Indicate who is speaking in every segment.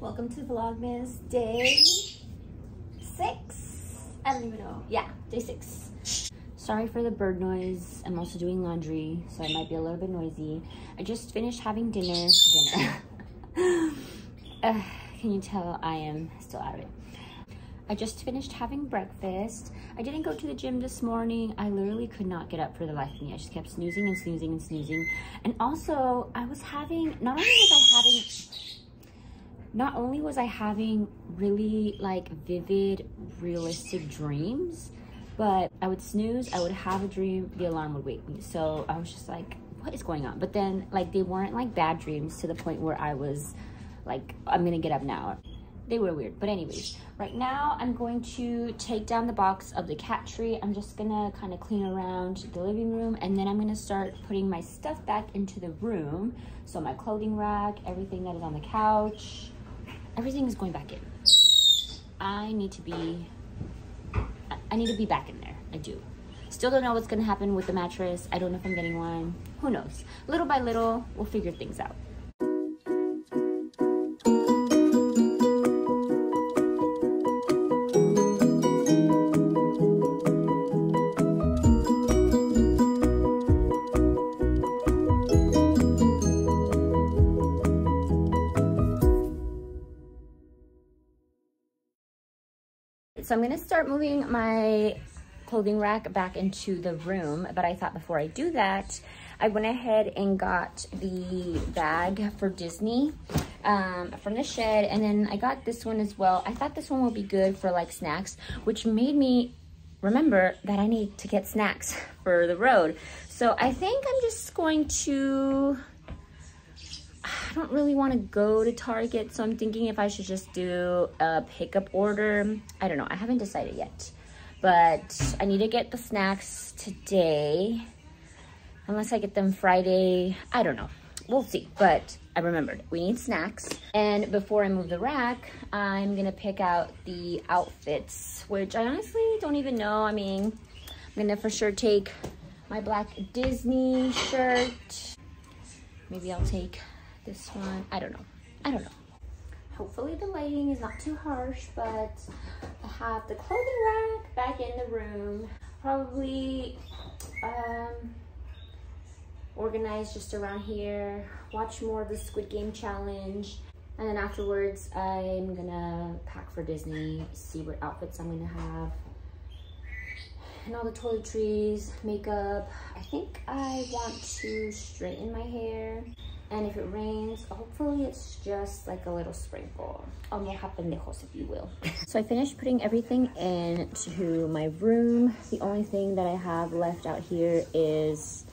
Speaker 1: to Vlogmas day six. I don't even know. Yeah, day six. Sorry for the bird noise. I'm also doing laundry, so I might be a little bit noisy. I just finished having dinner. Dinner. uh, can you tell I am still out of it? I just finished having breakfast. I didn't go to the gym this morning. I literally could not get up for the life of me. I just kept snoozing and snoozing and snoozing. And also, I was having, not only was I having, not only was I having really like vivid, realistic dreams, but I would snooze, I would have a dream, the alarm would wake me. So I was just like, what is going on? But then like they weren't like bad dreams to the point where I was like, I'm gonna get up now they were weird. But anyways, right now I'm going to take down the box of the cat tree. I'm just gonna kind of clean around the living room and then I'm gonna start putting my stuff back into the room. So my clothing rack, everything that is on the couch, everything is going back in. I need to be, I need to be back in there, I do. Still don't know what's gonna happen with the mattress. I don't know if I'm getting one, who knows? Little by little, we'll figure things out. So I'm gonna start moving my clothing rack back into the room, but I thought before I do that, I went ahead and got the bag for Disney um, from the shed, and then I got this one as well. I thought this one would be good for like snacks, which made me remember that I need to get snacks for the road. So I think I'm just going to I don't really want to go to Target, so I'm thinking if I should just do a pickup order. I don't know. I haven't decided yet. But I need to get the snacks today. Unless I get them Friday. I don't know. We'll see. But I remembered. We need snacks. And before I move the rack, I'm to pick out the outfits, which I honestly don't even know. I mean, I'm to for sure take my black Disney shirt. Maybe I'll take this one. I don't know. I don't know. Hopefully the lighting is not too harsh, but I have the clothing rack back in the room. Probably um, organize just around here, watch more of the Squid Game challenge. And then afterwards, I'm gonna pack for Disney, see what outfits I'm gonna have. And all the toiletries, makeup. I think I want to straighten my hair. And if it rains, hopefully it's just like a little sprinkle. Omoja pendejos, if you will. so I finished putting everything into my room. The only thing that I have left out here is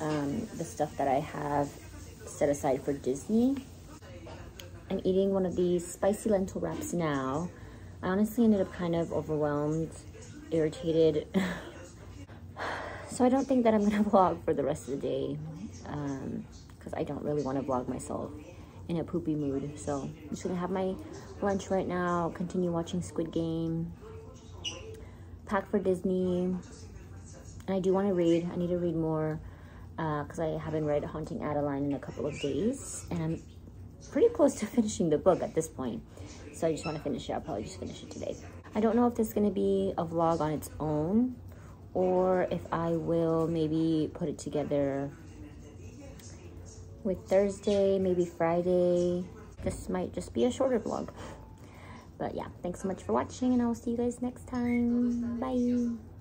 Speaker 1: um, the stuff that I have set aside for Disney. I'm eating one of these spicy lentil wraps now. I honestly ended up kind of overwhelmed, irritated. so I don't think that I'm gonna vlog for the rest of the day. Um, because I don't really want to vlog myself in a poopy mood. So I'm just gonna have my lunch right now, continue watching Squid Game, pack for Disney. And I do want to read. I need to read more because uh, I haven't read Haunting Adeline in a couple of days. And I'm pretty close to finishing the book at this point. So I just want to finish it. I'll probably just finish it today. I don't know if this is to be a vlog on its own or if I will maybe put it together with Thursday, maybe Friday. This might just be a shorter vlog. But yeah, thanks so much for watching and I'll see you guys next time. Bye.